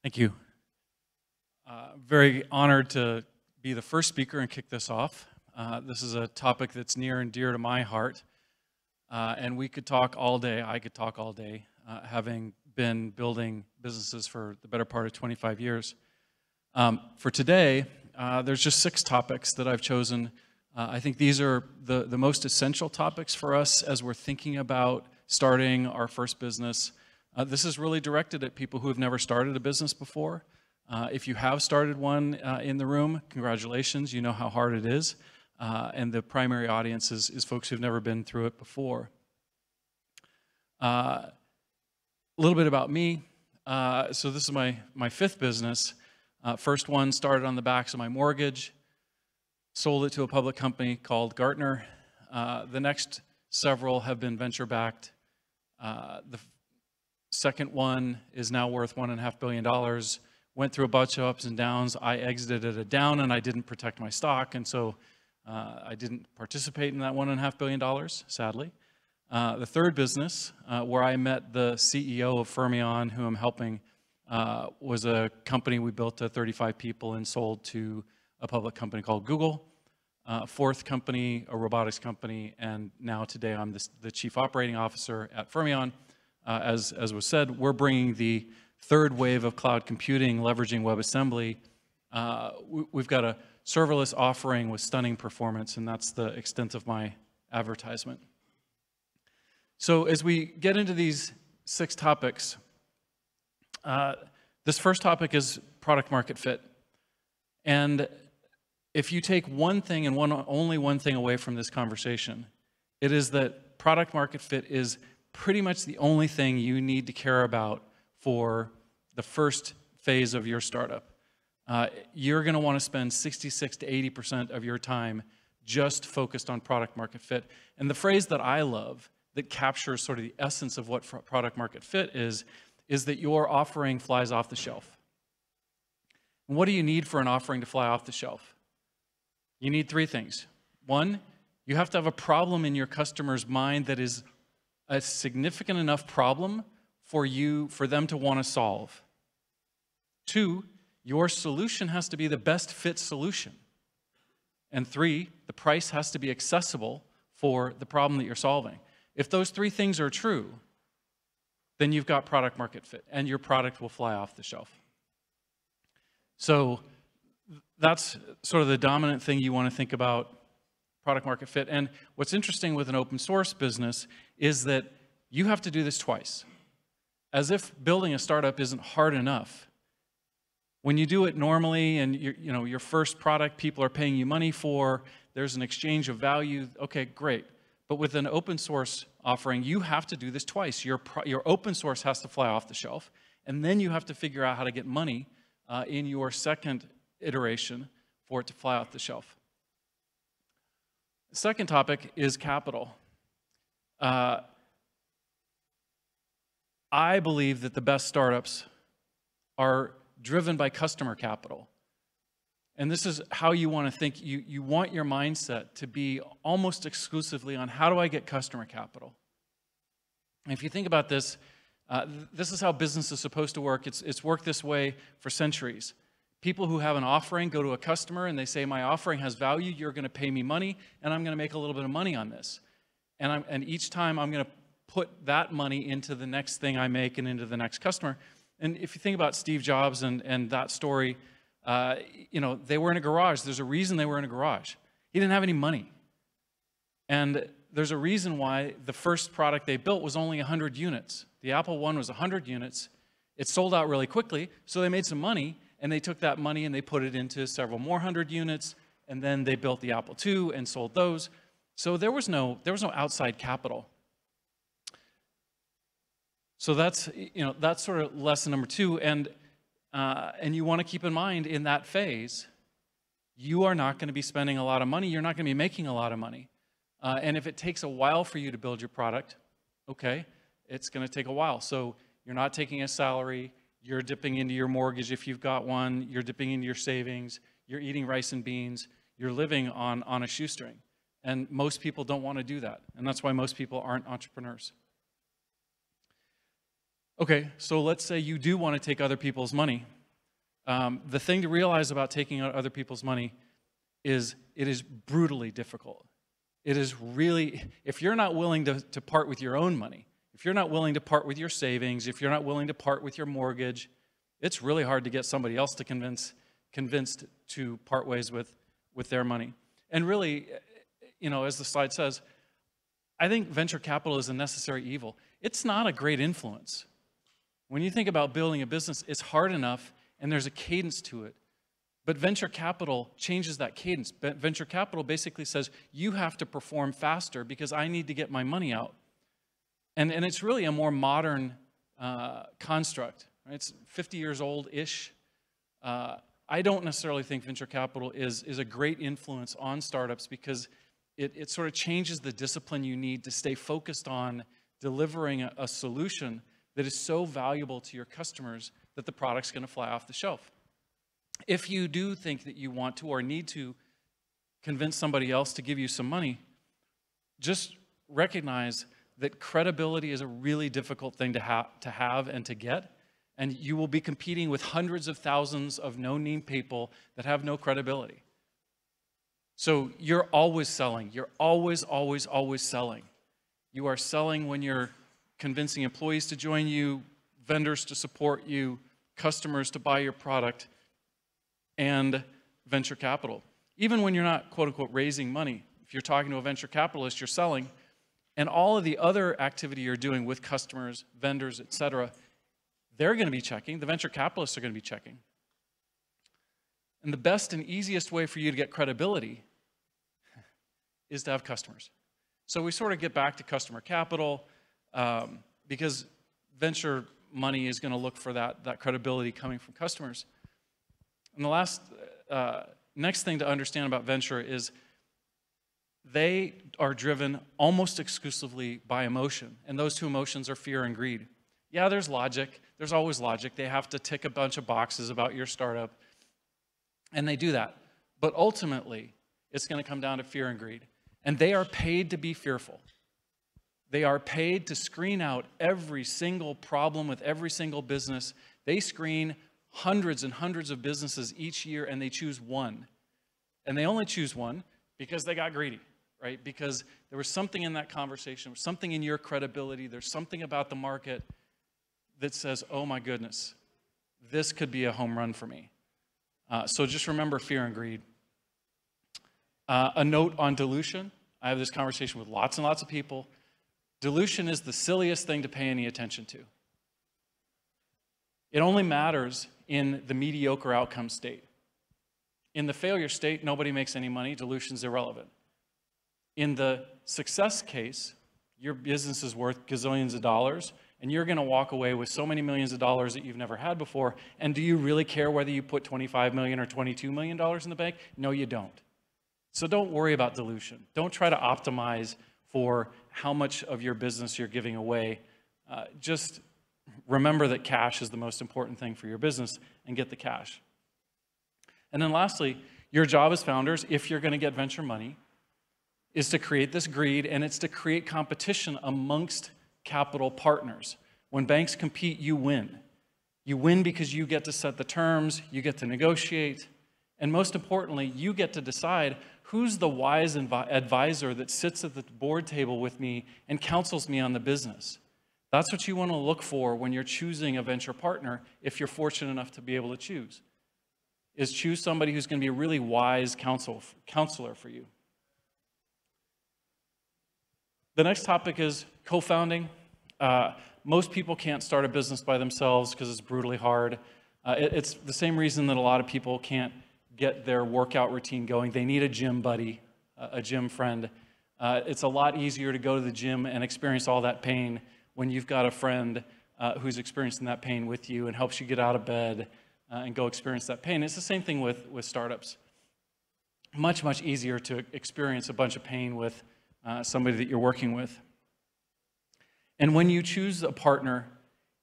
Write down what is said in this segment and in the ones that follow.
Thank you. Uh, very honored to be the first speaker and kick this off. Uh, this is a topic that's near and dear to my heart. Uh, and we could talk all day, I could talk all day, uh, having been building businesses for the better part of 25 years. Um, for today, uh, there's just six topics that I've chosen. Uh, I think these are the, the most essential topics for us as we're thinking about starting our first business. Uh, this is really directed at people who have never started a business before. Uh, if you have started one uh, in the room, congratulations, you know how hard it is. Uh, and the primary audience is, is folks who've never been through it before. Uh, a little bit about me. Uh, so this is my, my fifth business. first one started on the backs of my mortgage, sold it to a public company called Gartner. the next several have been venture-backed. the Second one is now worth $1.5 billion. Went through a bunch of ups and downs. I exited at a down and I didn't protect my stock. And so uh, I didn't participate in that $1.5 billion, sadly. Uh, the third business, uh, where I met the CEO of Fermyon, who I'm helping, uh, was a company we built to 35 people and sold to a public company called Google. Uh, fourth company, a robotics company, and now today I'm the, the chief operating officer at Fermyon uh, as, as was said, we're bringing the third wave of cloud computing, leveraging WebAssembly. Uh, we, have got a serverless offering with stunning performance, and that's the extent of my advertisement. So as we get into these six topics, uh, this first topic is product market fit. And if you take one thing and one, only one thing away from this conversation, it is that product market fit is pretty much the only thing you need to care about for the first phase of your startup. Uh, you're going to want to spend 66 to 80% of your time just focused on product market fit. And the phrase that I love that captures sort of the essence of what product market fit is, is that your offering flies off the shelf. And what do you need for an offering to fly off the shelf? You need three things. One, you have to have a problem in your customer's mind that is a significant enough problem for you for them to want to solve. Two, your solution has to be the best fit solution. And three, the price has to be accessible for the problem that you're solving. If those three things are true, then you've got product market fit and your product will fly off the shelf. So that's sort of the dominant thing you want to think about product market fit. And what's interesting with an open source business is that you have to do this twice. As if building a startup isn't hard enough. When you do it normally and you know, your first product people are paying you money for, there's an exchange of value, okay, great. But with an open source offering, you have to do this twice. Your, your open source has to fly off the shelf, and then you have to figure out how to get money uh, in your second iteration for it to fly off the shelf. Second topic is capital. Uh, I believe that the best startups are driven by customer capital. And this is how you want to think. You, you want your mindset to be almost exclusively on how do I get customer capital? And if you think about this, uh, this is how business is supposed to work. It's, it's worked this way for centuries. People who have an offering go to a customer and they say, My offering has value, you're going to pay me money, and I'm going to make a little bit of money on this. And, I'm, and each time I'm going to put that money into the next thing I make and into the next customer. And if you think about Steve Jobs and, and that story, uh, you know, they were in a garage. There's a reason they were in a garage. He didn't have any money. And there's a reason why the first product they built was only 100 units. The Apple One was 100 units. It sold out really quickly, so they made some money, and they took that money and they put it into several more hundred units, and then they built the Apple II and sold those. So there was no, there was no outside capital. So that's, you know, that's sort of lesson number two. And, uh, and you want to keep in mind in that phase, you are not going to be spending a lot of money. You're not going to be making a lot of money. Uh, and if it takes a while for you to build your product, okay, it's going to take a while. So you're not taking a salary. You're dipping into your mortgage if you've got one. You're dipping into your savings. You're eating rice and beans. You're living on, on a shoestring. And most people don't want to do that. And that's why most people aren't entrepreneurs. Okay, so let's say you do want to take other people's money. Um, the thing to realize about taking out other people's money is it is brutally difficult. It is really, if you're not willing to, to part with your own money, if you're not willing to part with your savings, if you're not willing to part with your mortgage, it's really hard to get somebody else to convince convinced to part ways with with their money. And really, you know, as the slide says, I think venture capital is a necessary evil. It's not a great influence. When you think about building a business, it's hard enough and there's a cadence to it. But venture capital changes that cadence. Venture capital basically says, you have to perform faster because I need to get my money out. And, and it's really a more modern uh, construct. Right? It's 50 years old ish. Uh, I don't necessarily think venture capital is, is a great influence on startups because it, it sort of changes the discipline you need to stay focused on delivering a, a solution that is so valuable to your customers that the product's going to fly off the shelf. If you do think that you want to or need to convince somebody else to give you some money, just recognize that credibility is a really difficult thing to, ha- to have and to get and you will be competing with hundreds of thousands of no-name people that have no credibility. So you're always selling. You're always, always, always selling. You are selling when you're convincing employees to join you, vendors to support you, customers to buy your product, and venture capital. Even when you're not, quote unquote, raising money, if you're talking to a venture capitalist, you're selling. And all of the other activity you're doing with customers, vendors, et cetera, they're going to be checking. The venture capitalists are going to be checking. And the best and easiest way for you to get credibility is to have customers. So we sort of get back to customer capital um, because venture money is going to look for that, that credibility coming from customers. And the last, uh, next thing to understand about venture is they are driven almost exclusively by emotion. And those two emotions are fear and greed. Yeah, there's logic. There's always logic. They have to tick a bunch of boxes about your startup, and they do that. But ultimately, it's going to come down to fear and greed. And they are paid to be fearful. They are paid to screen out every single problem with every single business. They screen hundreds and hundreds of businesses each year, and they choose one. And they only choose one because they got greedy, right? Because there was something in that conversation, something in your credibility, there's something about the market that says, oh my goodness, this could be a home run for me. Uh, so just remember fear and greed. Uh, a note on dilution. I have this conversation with lots and lots of people. Dilution is the silliest thing to pay any attention to. It only matters in the mediocre outcome state. In the failure state, nobody makes any money, dilution's irrelevant. In the success case, your business is worth gazillions of dollars, and you're going to walk away with so many millions of dollars that you've never had before. And do you really care whether you put 25 million or 22 million dollars in the bank? No, you don't. So don't worry about dilution. Don't try to optimize for how much of your business you're giving away. Uh, just remember that cash is the most important thing for your business and get the cash. And then lastly, your job as founders, if you're going to get venture money, is to create this greed and it's to create competition amongst capital partners. When banks compete, you win. You win because you get to set the terms, you get to negotiate, and most importantly, you get to decide who's the wise advisor that sits at the board table with me and counsels me on the business. That's what you want to look for when you're choosing a venture partner if you're fortunate enough to be able to choose. Is choose somebody who's going to be a really wise counsel, counselor for you. The next topic is co-founding. Uh, most people can't start a business by themselves because it's brutally hard. Uh, it, it's the same reason that a lot of people can't get their workout routine going. They need a gym buddy, a gym friend. Uh, it's a lot easier to go to the gym and experience all that pain when you've got a friend uh, who's experiencing that pain with you and helps you get out of bed uh, and go experience that pain. It's the same thing with, with startups. Much, much easier to experience a bunch of pain with uh, somebody that you're working with. And when you choose a partner,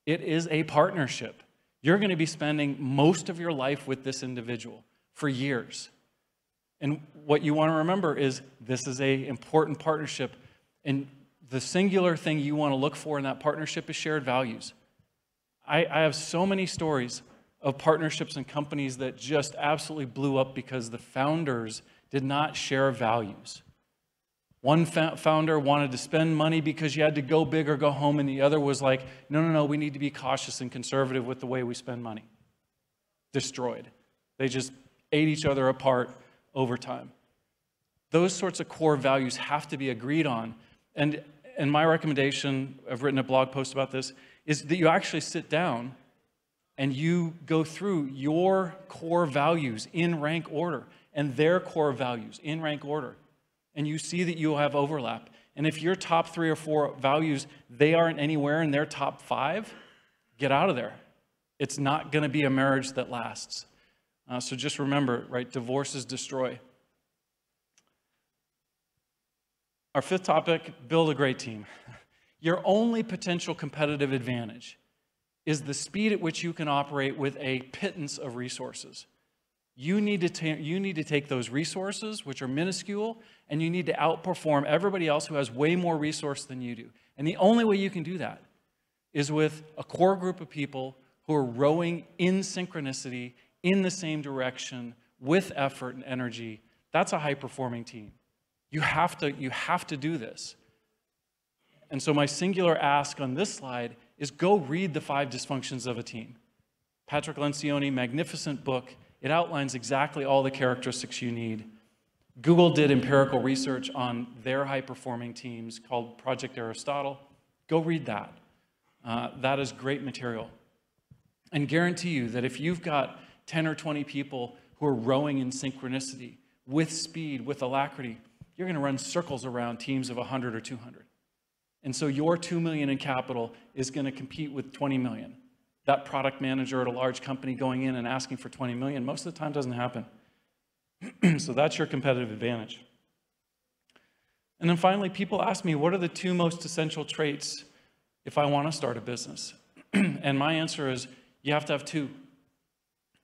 it is a partnership. You're going to be spending most of your life with this individual for years. And what you want to remember is this is a important partnership and the singular thing you want to look for in that partnership is shared values. I, I have so many stories of partnerships and companies that just absolutely blew up because the founders did not share values. One founder wanted to spend money because you had to go big or go home, and the other was like, no, no, no, we need to be cautious and conservative with the way we spend money. Destroyed. They just ate each other apart over time. Those sorts of core values have to be agreed on. And, and my recommendation, I've written a blog post about this, is that you actually sit down and you go through your core values in rank order and their core values in rank order. And you see that you have overlap. And if your top three or four values, they aren't anywhere in their top five, get out of there. It's not going to be a marriage that lasts. Uh, so just remember, right? Divorces destroy. Our fifth topic build a great team. Your only potential competitive advantage is the speed at which you can operate with a pittance of resources. You need, to ta- you need to take those resources, which are minuscule, and you need to outperform everybody else who has way more resource than you do. And the only way you can do that is with a core group of people who are rowing in synchronicity in the same direction with effort and energy. That's a high performing team. You have to, you have to do this. And so, my singular ask on this slide is go read The Five Dysfunctions of a Team. Patrick Lencioni, magnificent book. It outlines exactly all the characteristics you need. Google did empirical research on their high performing teams called Project Aristotle. Go read that. Uh, that is great material. And guarantee you that if you've got 10 or 20 people who are rowing in synchronicity, with speed, with alacrity, you're going to run circles around teams of 100 or 200. And so your 2 million in capital is going to compete with 20 million. That product manager at a large company going in and asking for 20 million most of the time doesn't happen. so that's your competitive advantage. And then finally, people ask me, what are the two most essential traits if I want to start a business? and my answer is, you have to have two.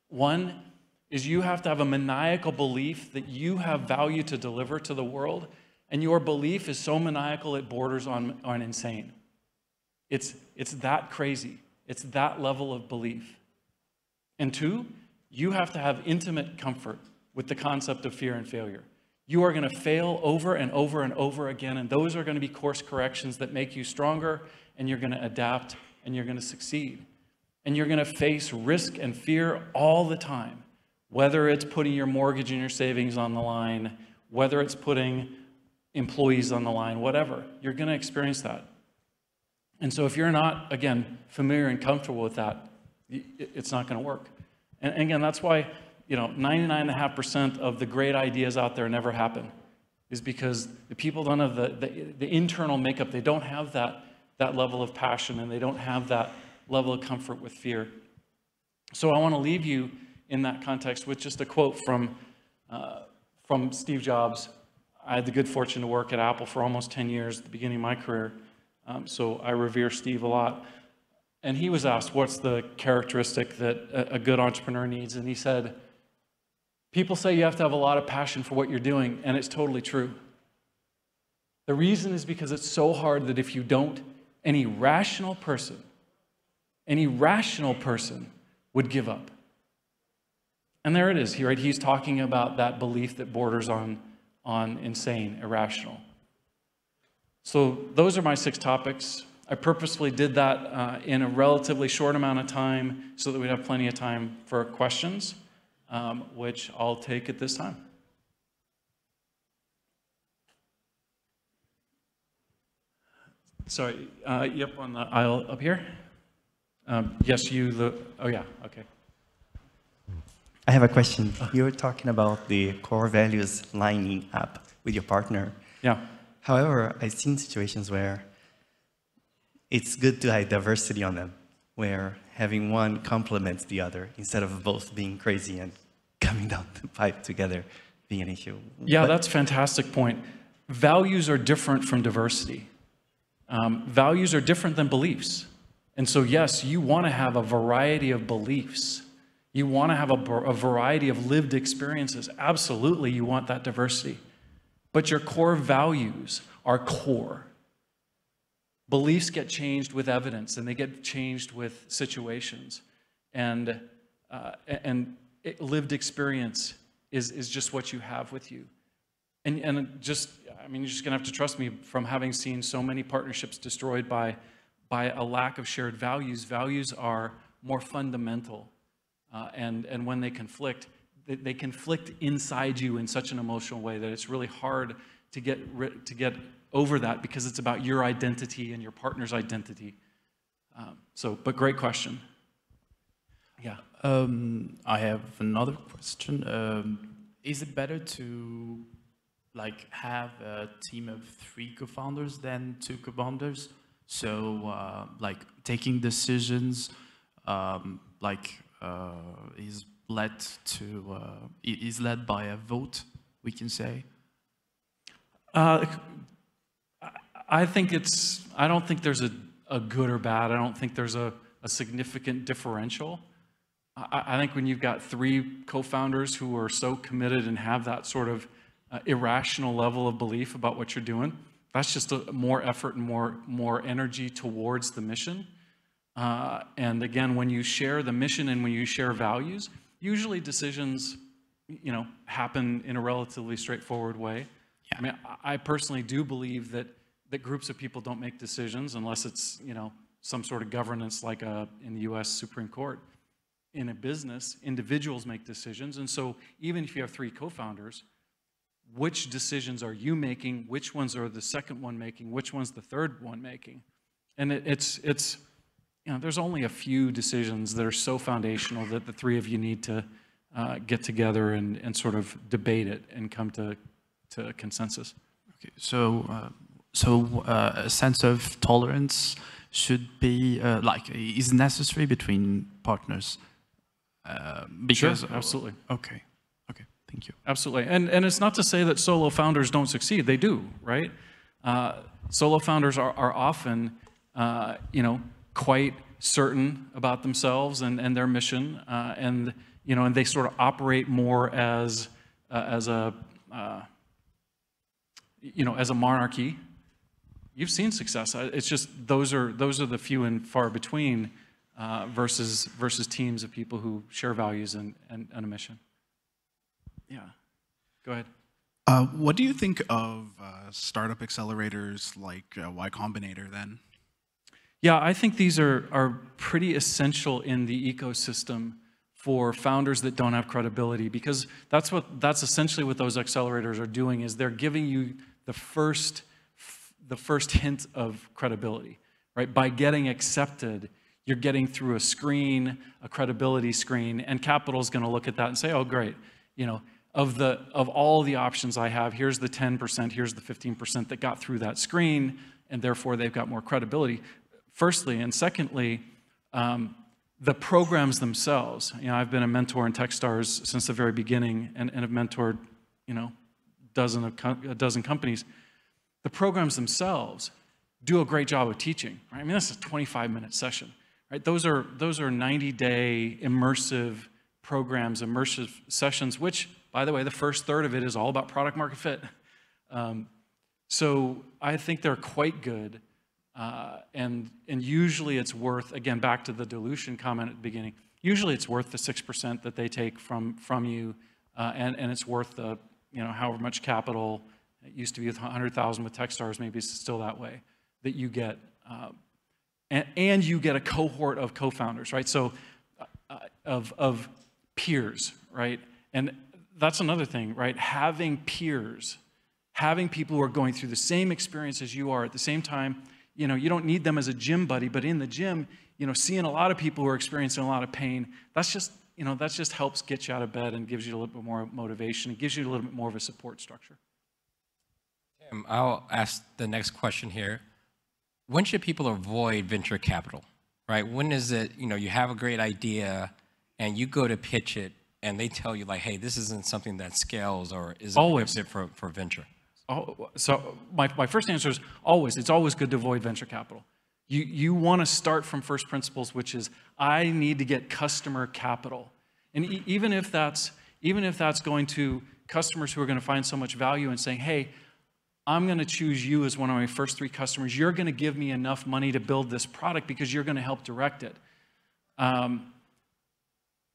One is you have to have a maniacal belief that you have value to deliver to the world and your belief is so maniacal it borders on, on insane. It's, it's that crazy. It's that level of belief. And two, you have to have intimate comfort with the concept of fear and failure. You are going to fail over and over and over again, and those are going to be course corrections that make you stronger, and you're going to adapt, and you're going to succeed. And you're going to face risk and fear all the time, whether it's putting your mortgage and your savings on the line, whether it's putting employees on the line, whatever. You're going to experience that. And so if you're not, again, familiar and comfortable with that, it's not going to work. And again, that's why, you know, 99.5% of the great ideas out there never happen, is because the people don't have the, the, the internal makeup. They don't have that, that level of passion and they don't have that level of comfort with fear. So I want to leave you in that context with just a quote from, uh, from Steve Jobs I had the good fortune to work at Apple for almost 10 years at the beginning of my career. Um, so I revere Steve a lot. And he was asked, What's the characteristic that a, good entrepreneur needs? And he said, People say you have to have a lot of passion for what you're doing, and it's totally true. The reason is because it's so hard that if you don't, any rational person, any rational person would give up. And there it is, right? He's talking about that belief that borders on on insane, irrational. So, those are my six topics. I purposefully did that uh, in a relatively short amount of time so that we'd have plenty of time for questions, um, which I'll take at this time. Sorry, uh, yep, on the aisle up here. Um, yes, you, the, oh yeah, okay. I have a question. You were talking about the core values lining up with your partner. Yeah. However, I've seen situations where it's good to have diversity on them, where having one complements the other instead of both being crazy and coming down the pipe together being an issue. Yeah, but, that's a fantastic point. Values are different from diversity. Um, values are different than beliefs. And so, yes, you want to have a variety of beliefs you want to have a, a, variety of lived experiences. Absolutely, you want that diversity. But your core values are core. beliefs get changed with evidence and they get changed with situations. And, uh, and lived experience is, is just what you have with you. And, and just, I mean, you're just gonna have to trust me from having seen so many partnerships destroyed by, by a lack of shared values. Values are more fundamental. Uh, and, and when they conflict, they, they conflict inside you in such an emotional way that it's really hard to get, to get over that because it's about your identity and your partner's identity. Um, so, but great question. Yeah. Um, I have another question. Um, is it better to like have a team of three co-founders than two co-founders? So uh, like taking decisions, um, like uh, is led to uh, is led by a vote, we can say. Uh, I- think it's, I don't think there's a, a good or bad. I don't think there's a, a significant differential. I, I think when you've got three co-founders who are so committed and have that sort of uh, irrational level of belief about what you're doing, that's just a, more effort and more, more energy towards the mission. Uh, and again, when you share the mission and when you share values, usually decisions, you know, happen in a relatively straightforward way. I mean, I I personally do believe that, that groups of people don't make decisions unless it's, you know, some sort of governance like a, in the US Supreme Court. In a business, individuals make decisions. And so even if you have three co-founders, which decisions are you making? Which ones are the second one making? Which one's the third one making? And it, it's, it's, you know, there's only a few decisions that are so foundational that the three of you need to uh, get together and, and sort of debate it and come to, to consensus. Okay, so uh, so uh, a sense of tolerance should be uh, like is necessary between partners. Uh, because absolutely. Okay, okay, thank you. Absolutely. And, and it's not to say that solo founders don't succeed. They do, right? Uh, solo founders are, are often, uh, you know, quite certain about themselves and, and their mission. Uh, and, you know, and they sort of operate more as, uh, as a, uh, you know, as a monarchy. You've seen success. It's just those are, those are the few and far between uh, versus, versus teams of people who share values and, and, and a mission. Yeah. Go ahead. Uh, what do you think of uh, startup accelerators like Y Combinator then? Yeah, I think these are, are pretty essential in the ecosystem for founders that don't have credibility because that's what that's essentially what those accelerators are doing is they're giving you the first the first hint of credibility, right? By getting accepted, you're getting through a screen, a credibility screen, and capital is going to look at that and say, "Oh, great, you know, of the of all the options I have, here's the 10%, here's the 15% that got through that screen, and therefore they've got more credibility." Firstly, and secondly, um, the programs themselves. You know, I've been a mentor in TechStars since the very beginning, and, and have mentored, you know, dozen a dozen companies. The programs themselves do a great job of teaching. Right? I mean, that's a 25-minute session. Right? Those are those are 90-day immersive programs, immersive sessions. Which, by the way, the first third of it is all about product market fit. Um, so I think they're quite good. Uh, and, and usually it's worth, again, back to the dilution comment at the beginning, usually it's worth the 6% that they take from, from you, uh, and, and it's worth the, you know, however much capital, it used to be with 100,000 with Techstars, maybe it's still that way, that you get. Uh, and, and you get a cohort of co-founders, right? So uh, of, of peers, right? And that's another thing, right? Having peers, having people who are going through the same experience as you are at the same time, you know, you don't need them as a gym buddy, but in the gym, you know, seeing a lot of people who are experiencing a lot of pain, that's just, you know, that just helps get you out of bed and gives you a little bit more motivation. It gives you a little bit more of a support structure. Tim, I'll ask the next question here. When should people avoid venture capital? Right? When is it, you know, you have a great idea and you go to pitch it and they tell you like, hey, this isn't something that scales or is Always. it for, for venture? Oh, so my, my first answer is always, it's always good to avoid venture capital. You, you want to start from first principles, which is I need to get customer capital. And e- even if that's even if that's going to customers who are going to find so much value and saying, hey, I'm going to choose you as one of my first three customers. You're going to give me enough money to build this product because you're going to help direct it. Um,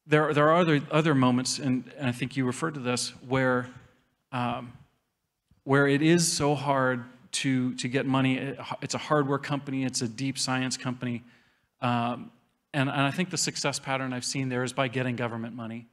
there, there are other, other moments, and, and I think you referred to this, where, um, where it is so hard to, to get money. It- It's a hardware company, it's a deep science company. Um, and, and I think the success pattern I've seen there is by getting government money.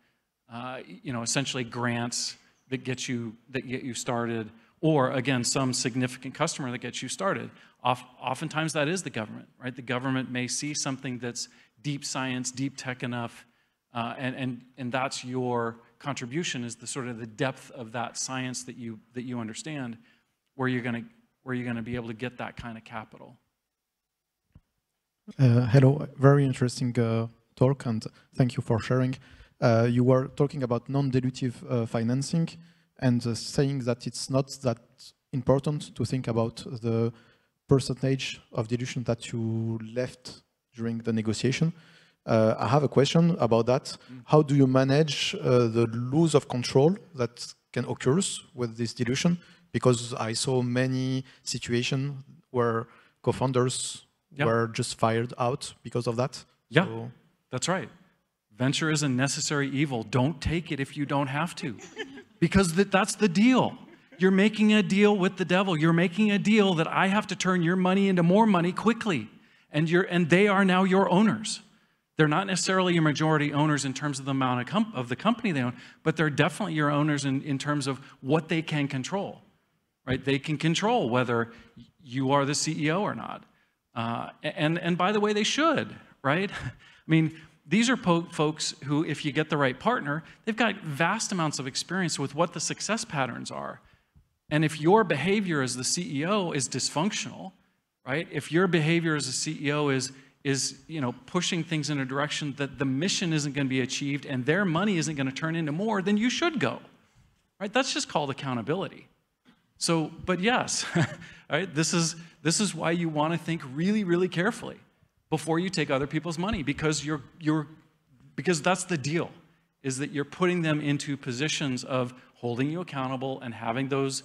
Uh, you know, essentially grants that get you that get you started, or again, some significant customer that gets you started. Oft, oftentimes, that is the government, right? The government may see something that's deep science, deep tech enough, uh, and and and that's your contribution is the sort of the depth of that science that you that you understand, where you're gonna where you're gonna be able to get that kind of capital. Uh, hello, very interesting uh, talk, and thank you for sharing. Uh, you were talking about non-dilutive uh, financing and uh, saying that it's not that important to think about the percentage of dilution that you left during the negotiation. Uh, I have a question about that. How do you manage uh, the lose of control that can occur with this dilution? Because I saw many situations where co-founders Yeah. were just fired out because of that. Yeah. So- That's right. Venture is a necessary evil. Don't take it if you don't have to. Because that, that's the deal. You're making a deal with the devil. You're making a deal that I have to turn your money into more money quickly. And, you're, and they are now your owners. They're not necessarily your majority owners in terms of the amount of, of the company they own, but they're definitely your owners in, in terms of what they can control. Right? They can control whether you are the CEO or not. Uh, and, and by the way, they should, right? I mean, these are folks who, if you get the right partner, they've got vast amounts of experience with what the success patterns are. And if your behavior as the CEO is dysfunctional, right? If your behavior as a CEO is is you know pushing things in a direction that the mission isn't going to be achieved and their money isn't going to turn into more, then you should go. Right? That's just called accountability. So, but yes, right? This is this is why you want to think really, really carefully before you take other people's money because you're you're because that's the deal is that you're putting them into positions of holding you accountable and having those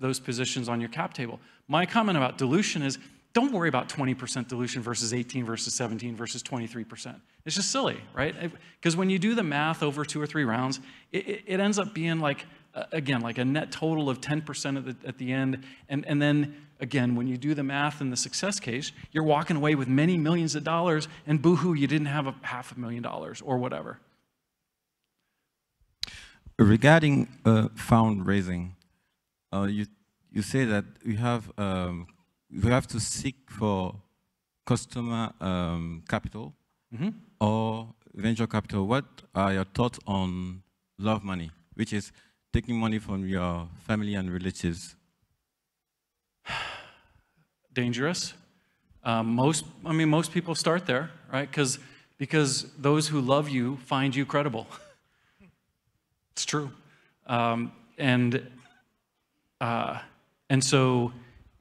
those positions on your cap table. My comment about dilution is don't worry about 20% dilution versus 18 versus 17 versus 23%. It's just silly, right? Because when you do the math over two or three rounds, it, it, ends up being like, again, like a net total of 10% at the, at the end. And, and then, again, when you do the math in the success case, you're walking away with many millions of dollars, and boohoo, you didn't have a half a million dollars or whatever. Regarding uh, fundraising, uh, you you say that we have um, we have to seek for customer um, capital Mhm. or venture capital. What are your thoughts on love money, which is taking money from your family and relatives? dangerous. Um, most, I mean, most people start there, right? Because because those who love you find you credible. it's true, um, and uh, and so,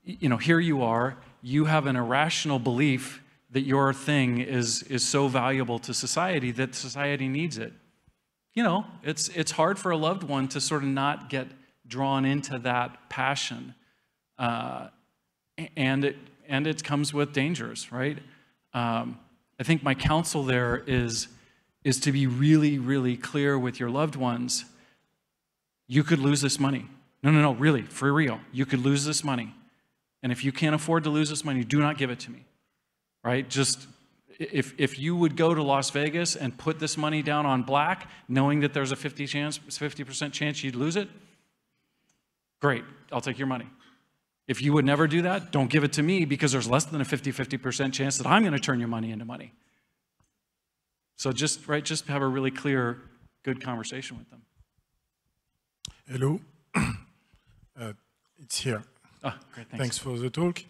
you know, here you are. You have an irrational belief that your thing is is so valuable to society that society needs it. You know, it's it's hard for a loved one to sort of not get drawn into that passion. Uh, and it and it comes with dangers, right? Um, I think my counsel there is is to be really, really clear with your loved ones. You could lose this money. No, no, no, really, for real. You could lose this money, and if you can't afford to lose this money, do not give it to me, right? Just if if you would go to Las Vegas and put this money down on black, knowing that there's a 50 chance, 50% chance you'd lose it, great, I'll take your money. If you would never do that, don't give it to me because there's less than a 50 50% chance that I'm going to turn your money into money. So just, right, just have a really clear, good conversation with them. Hello, uh, it's here. Oh, great, thanks. Thanks for the talk.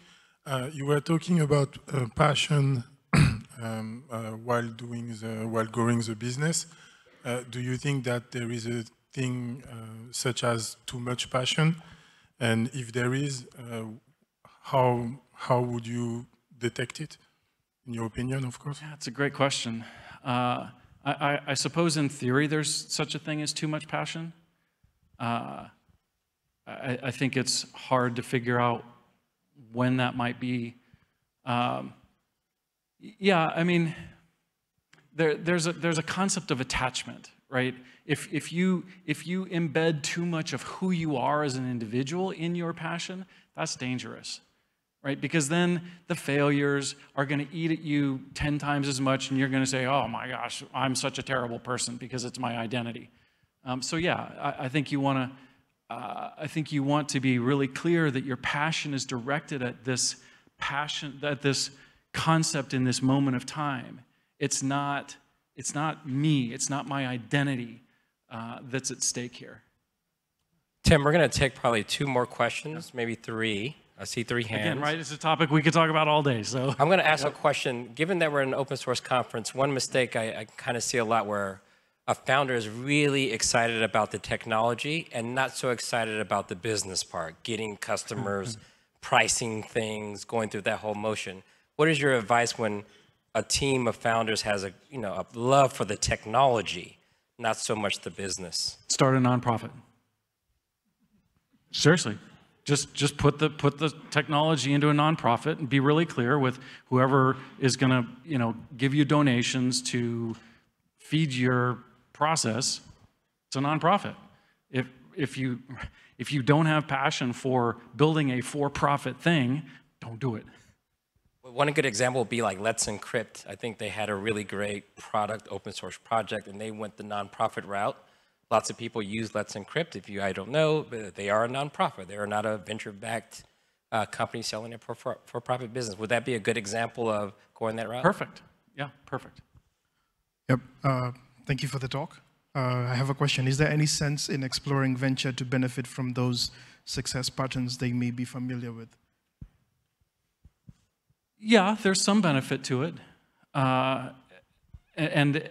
Uh, you were talking about uh, passion um, uh, while doing the while growing the business. Uh, do you think that there is a thing uh, such as too much passion? And if there is, uh, how how would you detect it? In your opinion, of course. That's a great question. Uh, I, I, I suppose in theory there's such a thing as too much passion. I, I think it's hard to figure out when that might be. Um, yeah, I mean, there, there's, a, there's a concept of attachment, right? If, if, you, if you embed too much of who you are as an individual in your passion, that's dangerous, right? Because then the failures are going to eat at you 10 times as much, and you're going to say, oh my gosh, I'm such a terrible person because it's my identity. Um, so, yeah, I, I think you want to. Uh, I think you want to be really clear that your passion is directed at this passion, at this concept in this moment of time. It's not, it's not me, it's not my identity uh, that's at stake here. Tim, we're going to take probably two more questions, maybe three. I see three hands. Again, right? It's a topic we could talk about all day. So I'm going to ask a question. Given that we're in an open source conference, one mistake I, I kind of see a lot where a founder is really excited about the technology and not so excited about the business part, getting customers, mm-hmm. pricing things, going through that whole motion. What is your advice when a team of founders has a you know a love for the technology, not so much the business? start a nonprofit. Seriously, just just put the put the technology into a nonprofit and be really clear with whoever is going to you know give you donations to feed your process. It's a nonprofit. If if you if you don't have passion for building a for-profit thing, don't do it. One good example would be like Let's Encrypt. I think they had a really great product, open source project, and they went the nonprofit route. Lots of people use Let's Encrypt. If you, I don't know, but they are a nonprofit. They are not a venture-backed uh, company selling a for- for- for-profit business. Would that be a good example of going that route? Perfect. Yeah, perfect. Yep. Uh, thank you for the talk. Uh, I have a question. Is there any sense in exploring venture to benefit from those success patterns they may be familiar with? Yeah, there's some benefit to it. Uh, and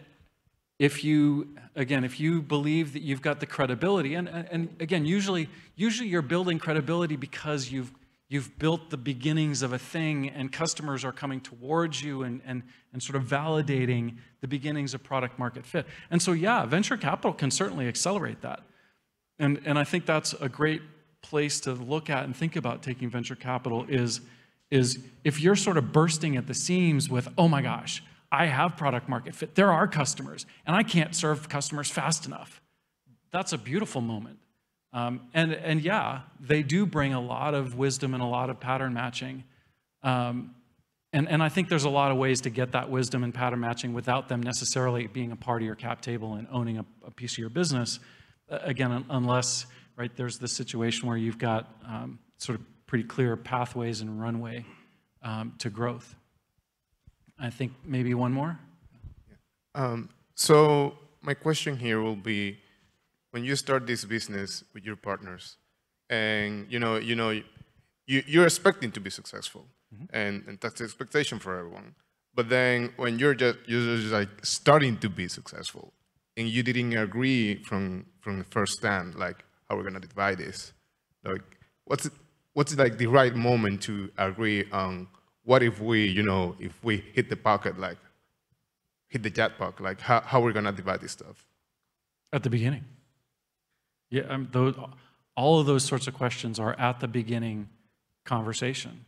if you, again, if you believe that you've got the credibility, and, and again, usually, usually you're building credibility because you've, you've built the beginnings of a thing and customers are coming towards you and, and, and sort of validating the beginnings of product market fit. And so, yeah, venture capital can certainly accelerate that. And, and I think that's a great place to look at and think about taking venture capital is, is if you're sort of bursting at the seams with, oh my gosh, I have product market fit, there are customers, and I can't serve customers fast enough. That's a beautiful moment. Um, and, and yeah, they do bring a lot of wisdom and a lot of pattern matching. Um, and, and I think there's a lot of ways to get that wisdom and pattern matching without them necessarily being a part of your cap table and owning a, a piece of your business. Uh, again, unless right there's the situation where you've got um, sort of pretty clear pathways and runway um, to growth. I think maybe one more. Um, so my question here will be, when you start this business with your partners, and you know, you know, you, you're expecting to be successful, mm-hmm. and, and that's the expectation for everyone. But then when you're just you're just like starting to be successful, and you didn't agree from from the first stand, like how we're gonna divide this, like what's it, what's like the right moment to agree on what if we, you know, if we hit the pocket, like hit the jackpot, like how, how we're gonna divide this stuff. At the beginning. Yeah, um, those, all of those sorts of questions are at the beginning conversation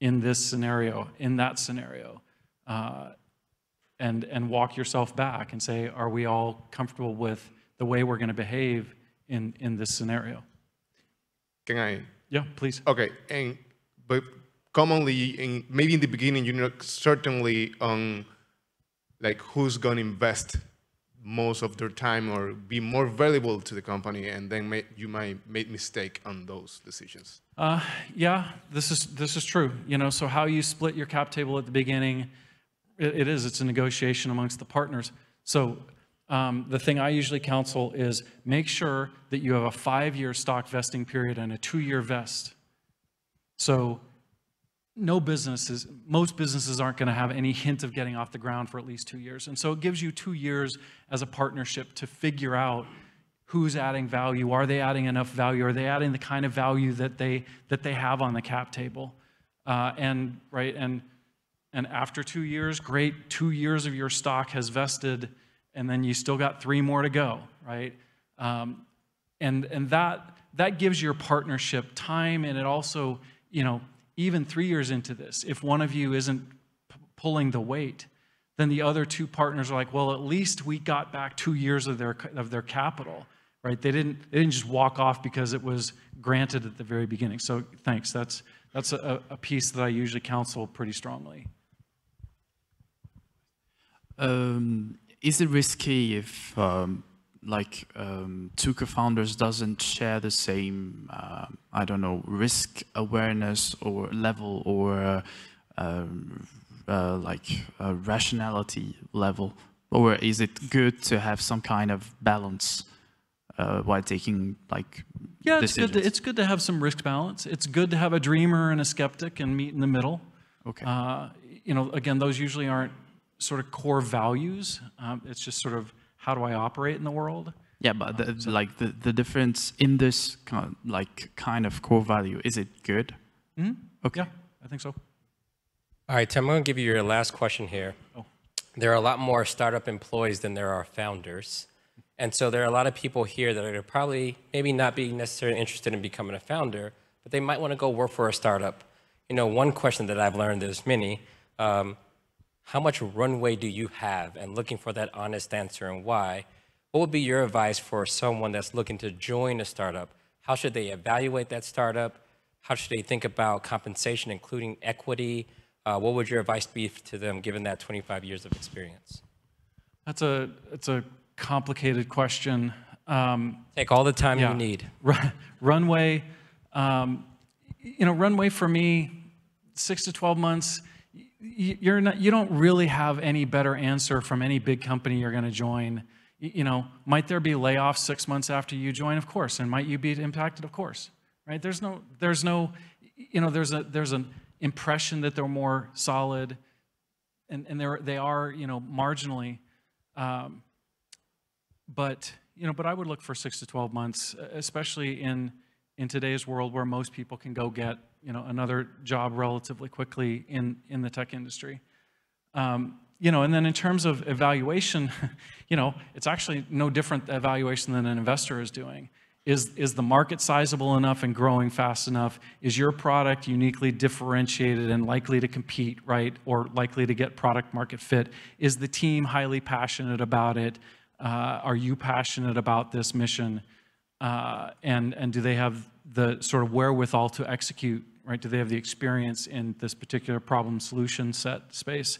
in this scenario, in that scenario. Uh, and, and walk yourself back and say, are we all comfortable with the way we're going to behave in, in this scenario? Can I? Yeah, please. Okay, and but commonly, in maybe in the beginning, you're not certainly on like who's gonna invest most of their time or be more valuable to the company, and then may, you might make mistake on those decisions. Uh, yeah, this is this is true. You know, so how you split your cap table at the beginning, it, it is. It's a negotiation amongst the partners. So um, the thing I usually counsel is make sure that you have a five-year stock vesting period and a two-year vest. So no businesses, most businesses aren't going to have any hint of getting off the ground for at least two years. And so it gives you two years as a partnership to figure out who's adding value. Are they adding enough value? Are they adding the kind of value that they that they have on the cap table? Uh, and right and and after two years, great, two years of your stock has vested, and then you still got three more to go, right? Um, and and that that gives your partnership time and it also you know even three years into this if one of you isn't pulling the weight then the other two partners are like well at least we got back two years of their of their capital right? They didn't they didn't just walk off because it was granted at the very beginning. So thanks. That's that's a, a piece that i usually counsel pretty strongly. Um, is it risky if um, like um, two co-founders doesn't share the same uh, I don't know risk awareness or level or uh, um, uh, like rationality level, or is it good to have some kind of balance uh, while taking like Yeah, it's good. To, it's good to have some risk balance. It's good to have a dreamer and a skeptic and meet in the middle. Okay. Uh, you know, again, those usually aren't sort of core values. Um, it's just sort of how do I operate in the world. Yeah, but the, like the, the difference in this kind of, like kind of core value is it good? hmm Okay. Yeah, I think so. All right, Tim, I'm going to give you your last question here. Oh. There are a lot more startup employees than there are founders. And so there are a lot of people here that are probably maybe not being necessarily interested in becoming a founder, but they might want to go work for a startup. You know, one question that I've learned, there's many, um, how much runway do you have? And looking for that honest answer and why. What would be your advice for someone that's looking to join a startup? How should they evaluate that startup? How should they think about compensation, including equity? Uh, what would your advice be to them given that 25 years of experience? That's a it's a complicated question. Um, Take all the time yeah. you need. Run, runway, um, you know, runway for me, six to 12 months. You're not, you don't really have any better answer from any big company you're going to join. You know, might there be layoffs six months after you join? Of course. And might you be impacted? Of course. Right? There's no, there's no, you know, there's a, there's an impression that they're more solid, and and they're they are, you know, marginally. Um, but you know, but I would look for six to twelve months, especially in in today's world where most people can go get you know another job relatively quickly in in the tech industry. Um, you know, and then in terms of evaluation, you know, it's actually no different evaluation than an investor is doing. Is, is the market sizable enough and growing fast enough? Is your product uniquely differentiated and likely to compete, right? Or likely to get product market fit? Is the team highly passionate about it? Uh, are you passionate about this mission? Uh, and, and do they have the sort of wherewithal to execute, right? Do they have the experience in this particular problem solution set space?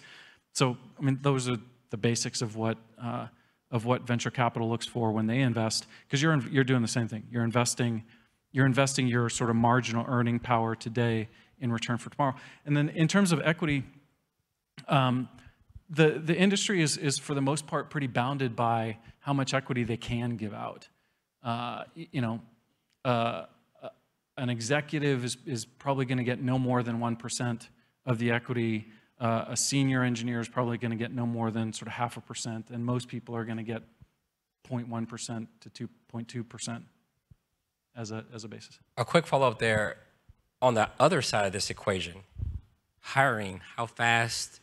So, I mean, those are the basics of what, uh, of what venture capital looks for when they invest, because you're, you're doing the same thing. You're investing, you're investing your sort of marginal earning power today in return for tomorrow. And then in terms of equity, um, the, the industry is, is for the most part pretty bounded by how much equity they can give out. Uh, you know, uh, an executive is, is probably going to get no more than 1% of the equity. Uh, a senior engineer is probably going to get no more than sort of half a percent, and most people are going to get 0.1% to 2.2% as a, as a basis. A quick follow up there on the other side of this equation hiring, how fast,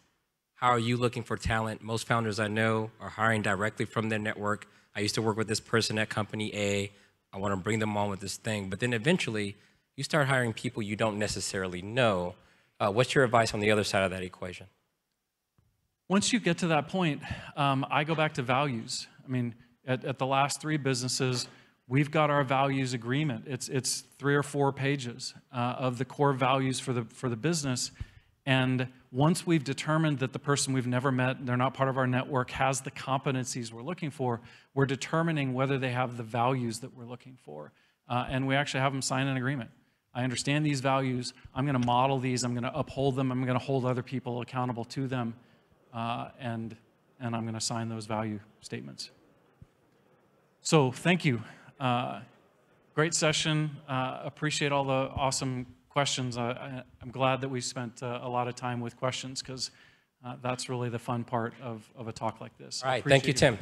how are you looking for talent? Most founders I know are hiring directly from their network. I used to work with this person at company A. I want to bring them on with this thing. But then eventually, you start hiring people you don't necessarily know. Uh, what's your advice on the other side of that equation? Once you get to that point, um, I go back to values. I mean, at, at the last three businesses, we've got our values agreement. It's, it's three or four pages uh, of the core values for the, for the business. And once we've determined that the person we've never met, they're not part of our network, has the competencies we're looking for, we're determining whether they have the values that we're looking for. Uh, and we actually have them sign an agreement. I understand these values. I'm going to model these. I'm going to uphold them. I'm going to hold other people accountable to them. Uh, and, and I'm going to sign those value statements. So thank you. Uh, great session. Uh, appreciate all the awesome questions. I, I, I'm glad that we spent uh, a lot of time with questions because uh, that's really the fun part of, of a talk like this. All right, thank you, Tim.